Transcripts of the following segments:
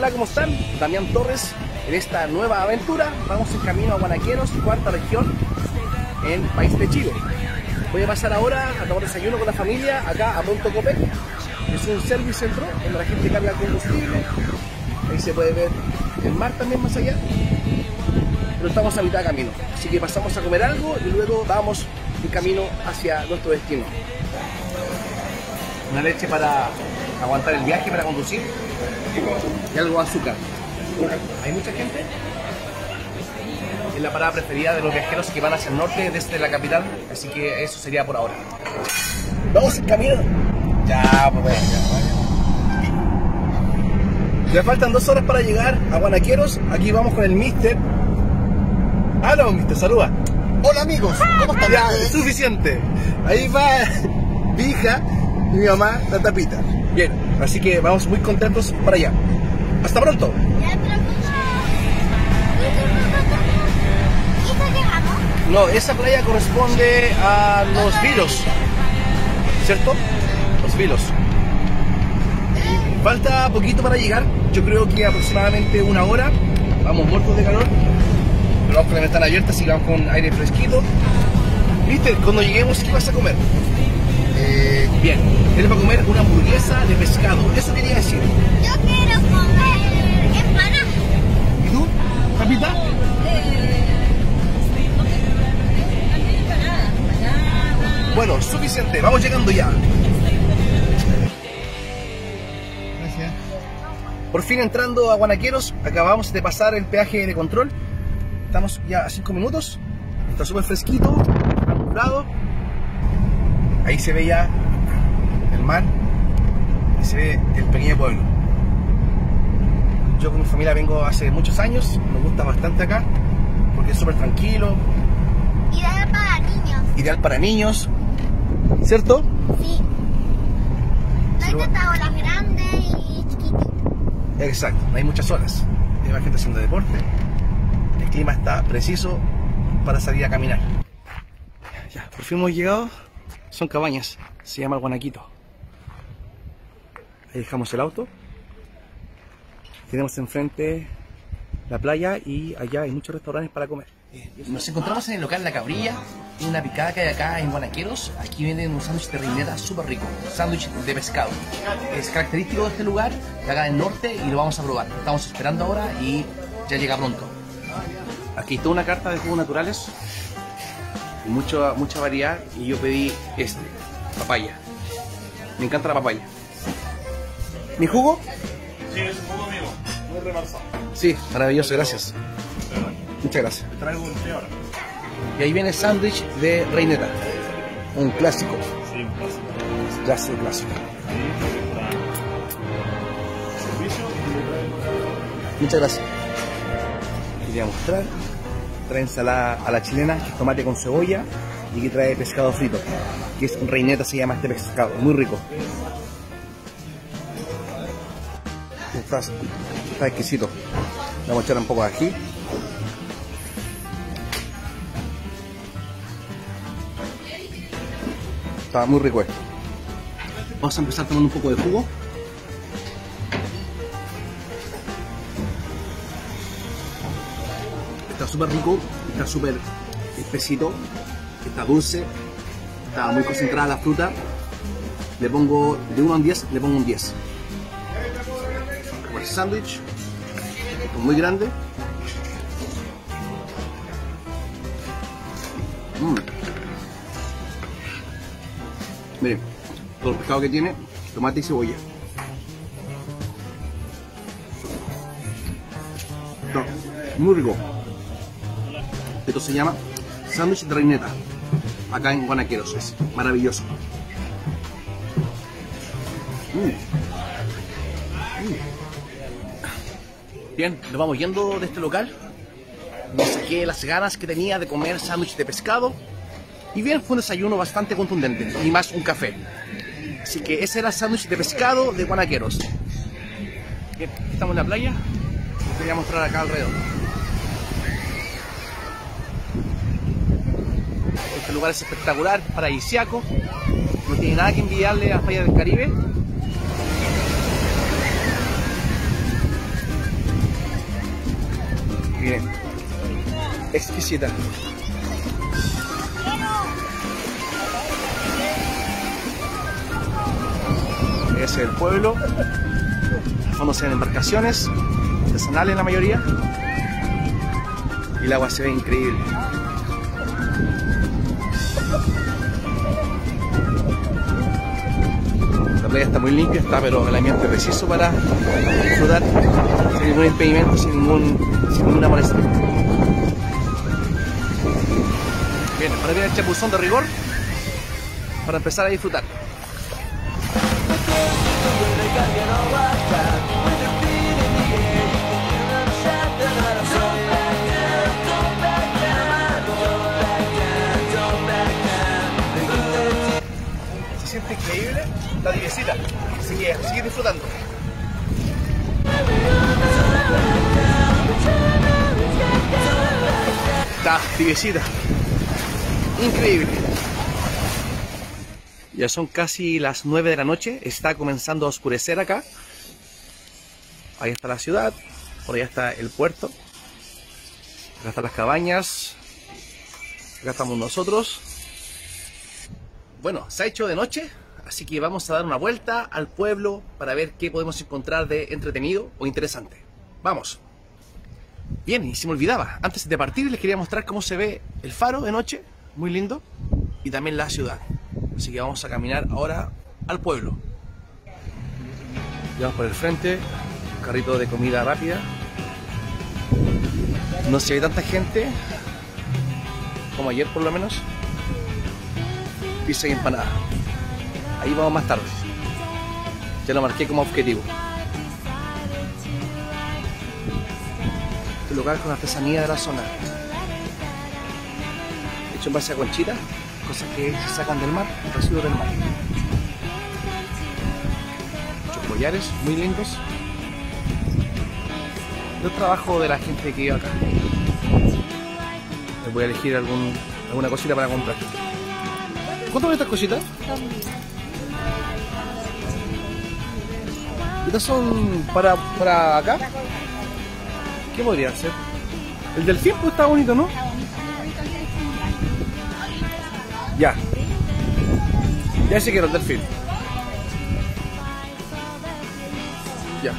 Hola, ¿cómo están? Damián Torres. En esta nueva aventura vamos en camino a Guanaqueros, cuarta región, en país de Chile. Voy a pasar ahora a tomar desayuno con la familia acá a Punto Copec. Es un service centro donde la gente carga combustible. Ahí se puede ver el mar también más allá. Pero estamos a mitad de camino. Así que pasamos a comer algo y luego vamos en camino hacia nuestro destino. Una leche para aguantar el viaje, para conducir y algo de azúcar. Hay mucha gente. Es la parada preferida de los viajeros que van hacia el norte desde la capital, así que eso sería por ahora. ¡Vamos en camino! Ya, pues ya. Ya faltan dos horas para llegar a Guanaqueros. Aquí vamos con el Mister. Ah, no, Mister, saluda. Hola amigos, ¿cómo están? Ya, es suficiente. Ahí va mi hija y mi mamá, la tapita. Bien, así que vamos muy contentos para allá. Hasta pronto. No, esa playa corresponde a los vilos. ¿Cierto? Los vilos. Falta poquito para llegar. Yo creo que aproximadamente una hora. Vamos muertos de calor. Pero vamos con la ventana abierta, así que vamos con aire fresquito. Mister, cuando lleguemos, ¿qué vas a comer? Eh, Bien, él va a comer una hamburguesa ya. gracias. Por fin entrando a Guanaqueros, acabamos de pasar el peaje de control. Estamos ya a 5 minutos. Está súper fresquito, nublado. Ahí se ve ya el mar y se ve el pequeño pueblo. Yo con mi familia vengo hace muchos años, me gusta bastante acá porque es súper tranquilo, Ideal para niños. ideal para niños, ¿cierto? Sí. No hay tantas olas grandes y chiquitas. Exacto, no hay muchas olas. Hay más gente haciendo deporte. El clima está preciso para salir a caminar. Ya, por fin hemos llegado. Son cabañas. Se llama el Guanaquito. Ahí dejamos el auto. Tenemos enfrente la playa y allá hay muchos restaurantes para comer. Nos encontramos en el local La Cabrilla, una picada que hay acá en Guanaqueros. Aquí venden un sándwich de reineta súper rico, sándwich de pescado. Es característico de este lugar, de acá en el norte, y lo vamos a probar. Estamos esperando ahora y ya llega pronto. Aquí está una carta de jugos naturales, y mucha, mucha variedad, y yo pedí este, papaya. Me encanta la papaya. ¿Mi jugo? Sí, es un poco amigo. Muy rebalsado. Sí, maravilloso, gracias. Muchas gracias. Te traigo un té ahora. Y ahí viene el sándwich de reineta. Un clásico. Sí, un clásico. Clásico, clásico. Muchas gracias. Quería mostrar. Trae ensalada a la chilena, que es tomate con cebolla. Y que trae pescado frito. Que es reineta, se llama este pescado. Muy rico. Está, está exquisito. Vamos a echar un poco de ají. Está muy rico esto. Vamos a empezar tomando un poco de jugo. Está súper rico, está súper espesito, está dulce, está muy concentrada la fruta. Le pongo de 1 a 10, le pongo un 10. Como el sándwich, muy grande. Mm. Todo el pescado que tiene, tomate y cebolla. Muy rico. Esto se llama sándwich de reineta. Acá en Guanaqueros. Es maravilloso. Mm. Mm. Bien, nos vamos yendo de este local. Me saqué las ganas que tenía de comer sándwich de pescado. Y bien, fue un desayuno bastante contundente. Y más un café. Así que ese era el sándwich de pescado de Guanaqueros. Estamos en la playa. Les quería mostrar acá alrededor. Este lugar es espectacular, paradisiaco. No tiene nada que envidiarle a Playa del Caribe. Miren, exquisita. Es el pueblo. Se ven embarcaciones, artesanales la mayoría. Y el agua se ve increíble. La playa está muy limpia, está pero el ambiente preciso para disfrutar sin ningún impedimento, sin, ningún, sin ninguna molestia. Bien, ahora viene el chapuzón de rigor para empezar a disfrutar. Siente increíble la divisita, así que sigue disfrutando. Está tibiecita. Increíble. Ya son casi las 9 de la noche. Está comenzando a oscurecer acá. Ahí está la ciudad. Por allá está el puerto. Acá están las cabañas. Acá estamos nosotros. Bueno, se ha hecho de noche. Así que vamos a dar una vuelta al pueblo para ver qué podemos encontrar de entretenido o interesante. Vamos. Bien, y se me olvidaba, antes de partir les quería mostrar cómo se ve el faro de noche, muy lindo, y también la ciudad. Así que vamos a caminar ahora al pueblo. Llevamos por el frente, un carrito de comida rápida. No se ve tanta gente, como ayer por lo menos. Pizza y empanada. Ahí vamos más tarde. Ya lo marqué como objetivo. Este lugar con artesanía de la zona. Hecho en base a conchita, cosas que se sacan del mar, residuos del mar. Muchos collares muy lindos. Yo trabajo de la gente que vive acá. Les voy a elegir algún, alguna cosita para comprar. ¿Cuánto valen estas cositas? ¿Estas son para, para acá? ¿Qué podría ser? El delfín pues está bonito, ¿no? Ya. Ya sí quiero el delfín. Ya.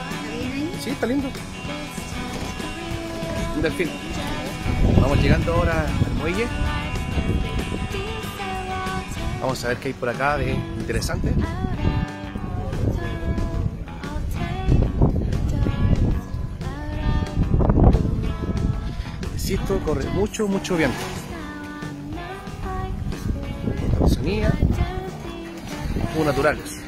Sí, está lindo. Un delfín. Vamos llegando ahora al muelle. Vamos a ver qué hay por acá de interesante. Insisto, corre mucho, mucho viento. Muy naturales.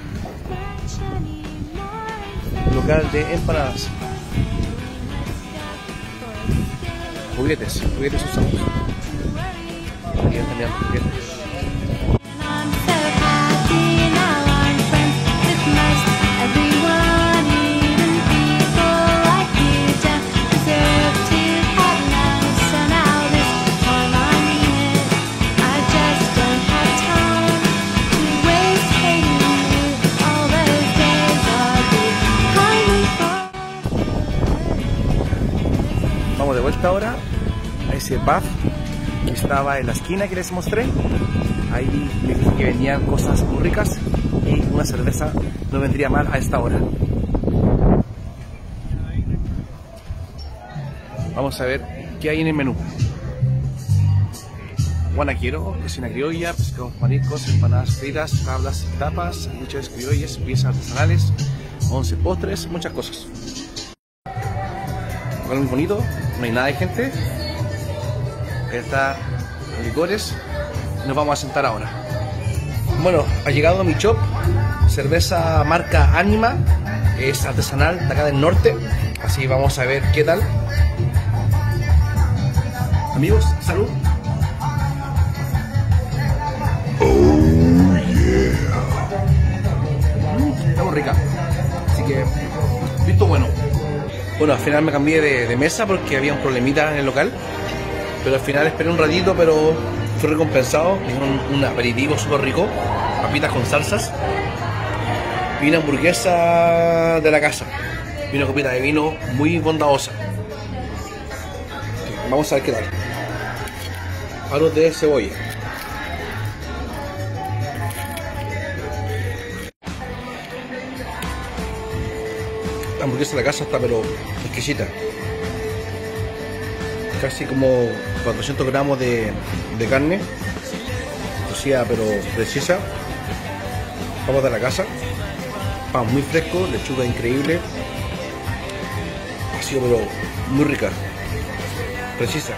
Local de empanadas. Juguetes, juguetes usados. Vuelta ahora a ese pub que estaba en la esquina que les mostré. Ahí les dije que vendían cosas muy ricas y una cerveza no vendría mal a esta hora. Vamos a ver qué hay en el menú. Guanaquero, cocina criolla, pescados mariscos, empanadas fritas, tablas tapas, muchas criollas, piezas artesanales, 11 postres, muchas cosas. Lugar muy bonito, no hay nada de gente. Está los licores. Nos vamos a sentar ahora. Bueno, ha llegado mi shop. Cerveza marca Anima. Es artesanal de acá del norte. Así vamos a ver qué tal. Amigos, salud. Mm, Está muy rica. Así que, visto bueno. Bueno, al final me cambié de, mesa porque había un problemita en el local. Pero al final esperé un ratito, pero fui recompensado. Me un aperitivo súper rico, papitas con salsas. Y una hamburguesa de la casa. Y una copita de vino muy bondadosa. Vamos a ver qué tal. aros de cebolla. Hamburguesa de la casa está pero exquisita. Casi como 400 gramos de, carne, cocida pero precisa. Vamos de la casa. Pan muy fresco, lechuga increíble. Ha sido pero muy rica, precisa.